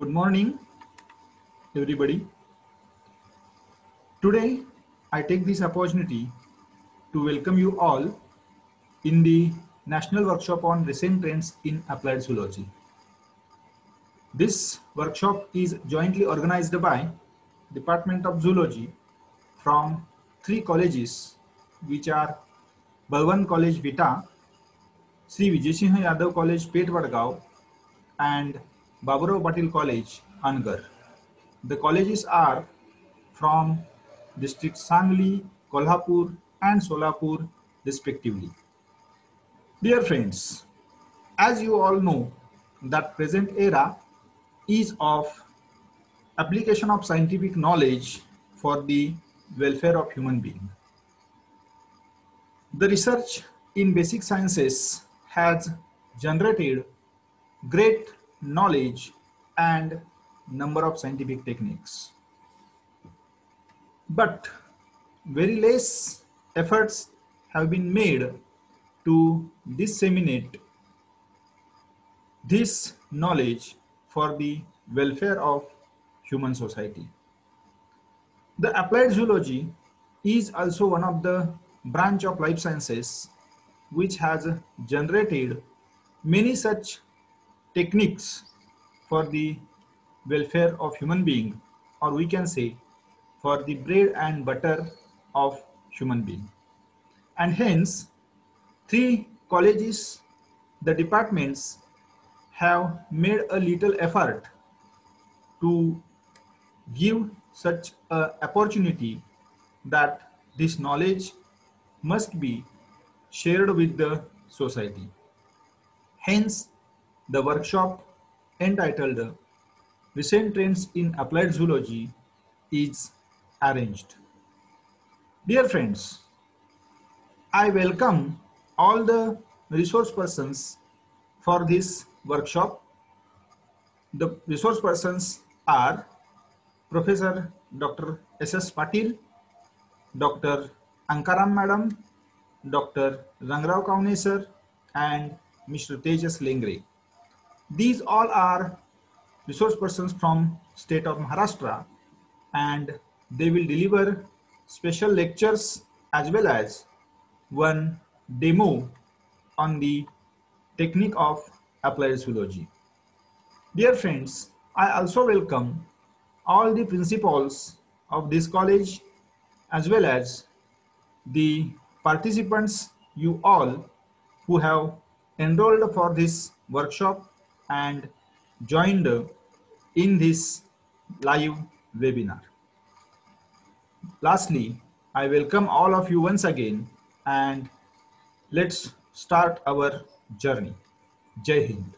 Good morning, everybody. Today, I take this opportunity to welcome you all in the National Workshop on Recent Trends in Applied Zoology. This workshop is jointly organized by Department of Zoology from three colleges which are Balwant College Vita, Shri Vijay Singh Yadav College Peth Vadgaon and Baburao Patil College, Anagar. The colleges are from district Sangli, Kolhapur and Solapur respectively. Dear friends, as you all know that present era is of application of scientific knowledge for the welfare of human being. The research in basic sciences has generated great knowledge and number of scientific techniques. But very less efforts have been made to disseminate this knowledge for the welfare of human society. The applied zoology is also one of the branch of life sciences which has generated many such techniques for the welfare of human being or we can say for the bread and butter of human being. And hence three colleges the departments have made a little effort to give such a opportunity that this knowledge must be shared with the society. Hence the workshop entitled Recent Trends in Applied Zoology is arranged. Dear friends, I welcome all the resource persons for this workshop. The resource persons are Professor Dr. S.S. Patil, Dr. Ankaram Madam, Dr. Rangrao Kaune and Mr. Tejas Lengre. These all are resource persons from state of Maharashtra and they will deliver special lectures as well as one demo on the technique of applied zoology. Dear friends, I also welcome all the principals of this college as well as the participants you all who have enrolled for this workshop and joined in this live webinar. Lastly, I welcome all of you once again and let's start our journey. Jai Hind.